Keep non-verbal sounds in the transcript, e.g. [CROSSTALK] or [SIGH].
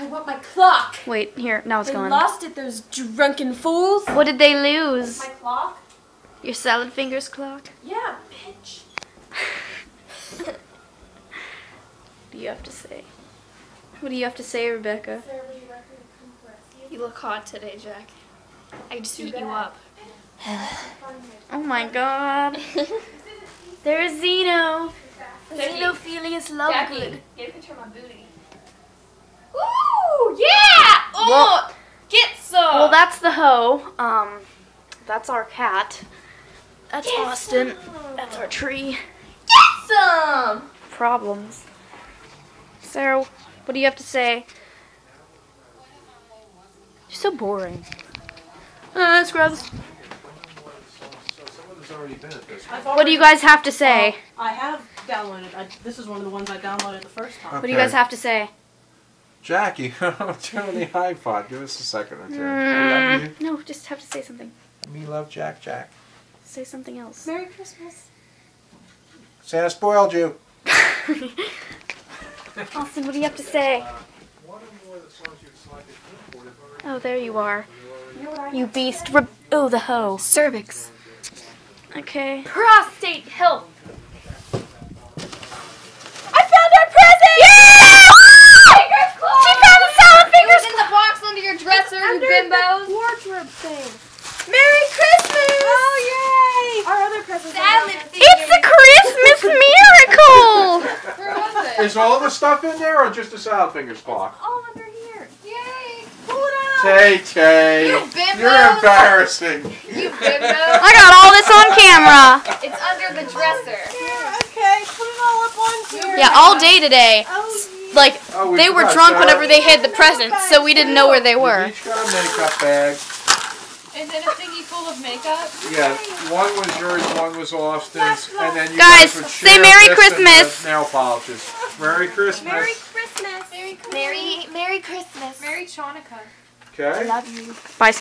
I want my clock. Wait, here, now it's They gone. lost it, those drunken fools. What did they lose? My clock? Your salad fingers clock? Yeah, bitch. What do you have to say? What do you have to say, Rebecca? You look hot today, Jack. I just eat you up. [SIGHS] Oh my god. [LAUGHS] There's Zeno. Xenophilius Lovegood. get a picture of my booty. Ooh! Oh, Well- get some. Well, that's the hoe. Um, that's our cat. That's Get Austin. some. That's our tree. get some. Problems. Sarah, what do you have to say? You're so boring. Uh, Scrubs. So someone has already been at this. I've What do you guys have to say? I have downloaded. I, this is one of the ones I downloaded the first time. What do you guys have to say? Jackie, turn on the iPod. Give us a second or two. Mm, I love no, just have to say something. Me love Jack Jack. Say something else. Merry Christmas. Santa spoiled you. [LAUGHS] Austin, what do you have to say? Oh, there you are. You beast. Re- oh, the hoe. Cervix. Okay. Prostate health. I found our present! Yeah! Fingers closed. She found the salad It fingers. was in the box under your dresser, you bimbos. Wardrobe thing. Merry Christmas! Oh, yay! Our other presents. Salad. It's a Christmas [LAUGHS] miracle! Where was it? Is all the stuff in there or just the salad fingers clock? all under here. Yay! Pull it out. Tay Tay. You bimbos. You're embarrassing. You bimbos. I got all this on camera. It's under the dresser. Oh, here, okay. Put it all up on here. Yeah, all day today. Oh, Like, Oh, we they were drunk Sarah. whenever they hid the presents, so we didn't know where they We were. each got a makeup bag. Is it a thingy full of makeup? Yeah, one was yours, one was Austin's, and then you Guys, guys, would say share Merry this and Christmas. Nail polishes. Merry Christmas. Merry Christmas. Merry Christmas. Merry, Merry Christmas. Merry Chanukah. okay. I love you. Bye,